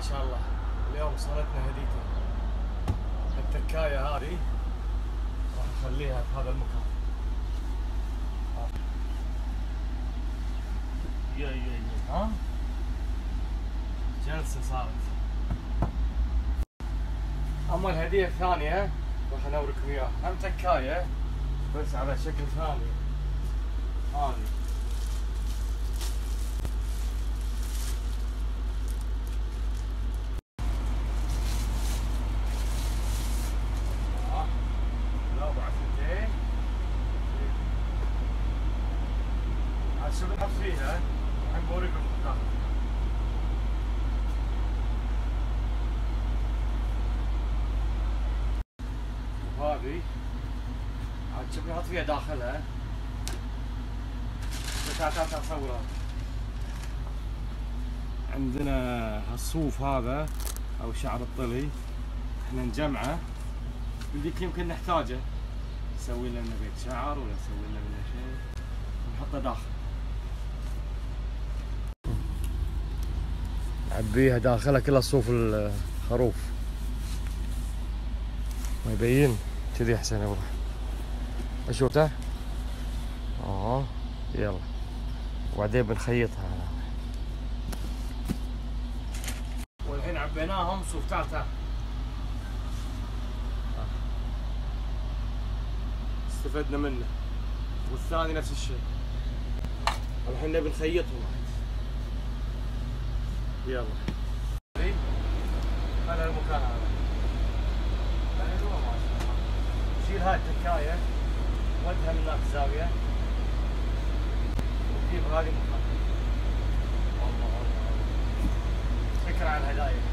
ما شاء الله. اليوم صارتنا هديتين التكاية هذه راح نخليها في هذا المكان. يا يا يا. ها؟ جلسة صارت. أما الهدية الثانية راح انوركم إياها. هم تكاية بس على شكل ثاني. هذه. بنحط فيها؟ الحين بوريكم عاد شوف نحط فيها داخلها تعال تعال عندنا هالصوف هذا أو شعر الطلي. إحنا نجمعه. بديك يمكن نحتاجه. نسوي لنا بيت شعر ولا نسوي لنا شيء. نحطه داخل. نعبيها داخلها كلها صوف الخروف. ما يبين؟ كذي احسن إبراهيم أشوفته؟ آه يلا. وبعدين بنخيطها. والحين عبيناهم صوف تعال استفدنا منه. والثاني نفس الشيء. الحين نبي نخيطهم. يلا. هذا المكان هذا. يعني شيل هاي التكاية ودها من ذاك زاوية. وجيب هذه مكان. الله الله الهدايا